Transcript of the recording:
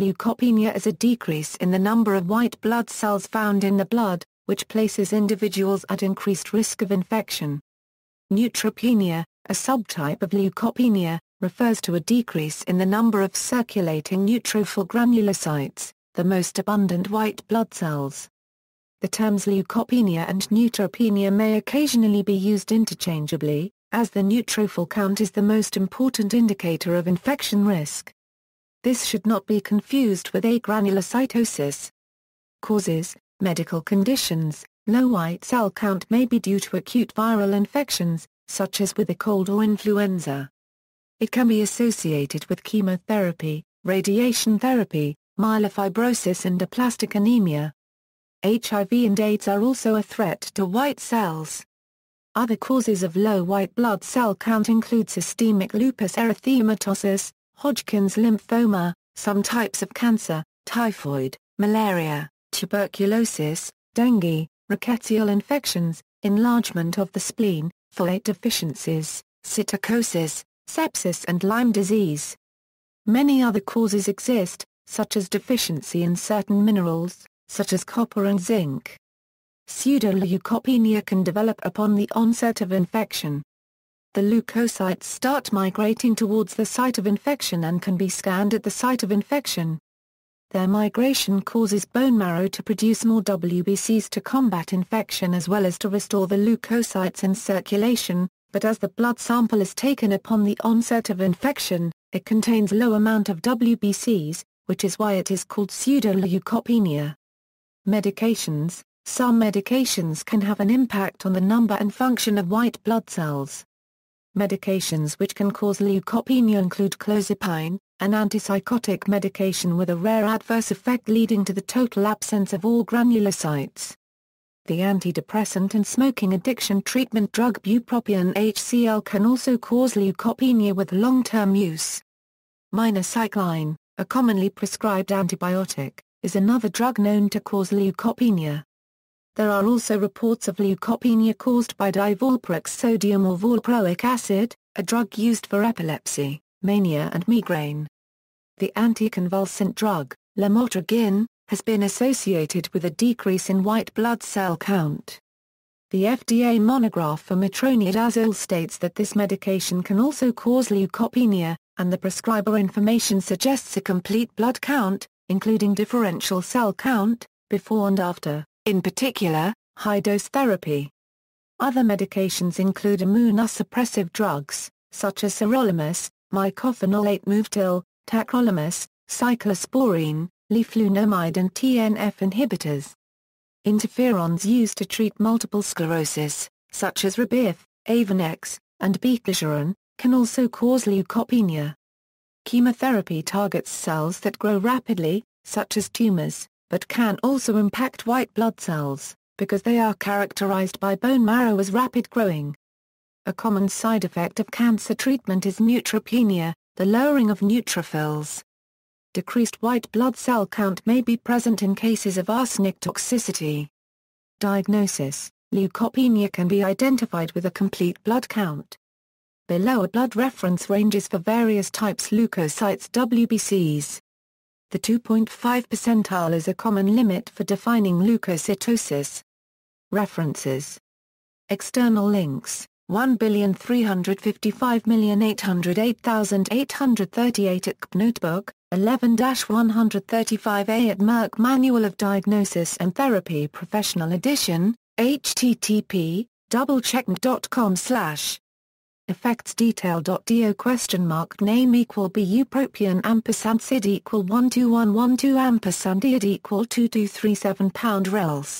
leukopenia is a decrease in the number of white blood cells found in the blood, which places individuals at increased risk of infection. Neutropenia, a subtype of leukopenia, refers to a decrease in the number of circulating neutrophil granulocytes, the most abundant white blood cells. The terms leukopenia and neutropenia may occasionally be used interchangeably, as the neutrophil count is the most important indicator of infection risk. This should not be confused with agranulocytosis. Causes Medical conditions Low white cell count may be due to acute viral infections, such as with a cold or influenza. It can be associated with chemotherapy, radiation therapy, myelofibrosis and aplastic anemia. HIV and AIDS are also a threat to white cells. Other causes of low white blood cell count include systemic lupus erythematosus, Hodgkin's lymphoma, some types of cancer, typhoid, malaria, tuberculosis, dengue, rickettsial infections, enlargement of the spleen, folate deficiencies, psittacosis, sepsis and Lyme disease. Many other causes exist, such as deficiency in certain minerals, such as copper and zinc. Pseudoleukopenia can develop upon the onset of infection. The leukocytes start migrating towards the site of infection and can be scanned at the site of infection. Their migration causes bone marrow to produce more WBCs to combat infection as well as to restore the leukocytes in circulation, but as the blood sample is taken upon the onset of infection, it contains low amount of WBCs, which is why it is called pseudoleukopenia. Medications Some medications can have an impact on the number and function of white blood cells. Medications which can cause leukopenia include clozapine, an antipsychotic medication with a rare adverse effect leading to the total absence of all granulocytes. The antidepressant and smoking addiction treatment drug bupropion HCl can also cause leukopenia with long-term use. Minocycline, a commonly prescribed antibiotic, is another drug known to cause leukopenia. There are also reports of leukopenia caused by divalproex sodium or valproic acid, a drug used for epilepsy mania and migraine. The anticonvulsant drug, lamotrigine, has been associated with a decrease in white blood cell count. The FDA monograph for metronidazole states that this medication can also cause leukopenia, and the prescriber information suggests a complete blood count, including differential cell count, before and after, in particular, high-dose therapy. Other medications include immunosuppressive drugs, such as sirolimus, mycophenolate mofetil, tacrolimus, cyclosporine, leflunomide and TNF inhibitors. Interferons used to treat multiple sclerosis, such as Rebif, Avonex, and betalgerin, can also cause leukopenia. Chemotherapy targets cells that grow rapidly, such as tumors, but can also impact white blood cells, because they are characterized by bone marrow as rapid growing. A common side effect of cancer treatment is neutropenia, the lowering of neutrophils. Decreased white blood cell count may be present in cases of arsenic toxicity. Diagnosis Leukopenia can be identified with a complete blood count. Below are blood reference ranges for various types leukocytes WBCs. The 2.5 percentile is a common limit for defining leukocytosis. References External links 1,355,808,838 at Notebook, 11-135A at Merck Manual of Diagnosis and Therapy Professional Edition, http, doublecheck.com slash effects detail.do question mark name equal bu propion ampersand sid equal 12112 ampersand id equal 2237 pound rels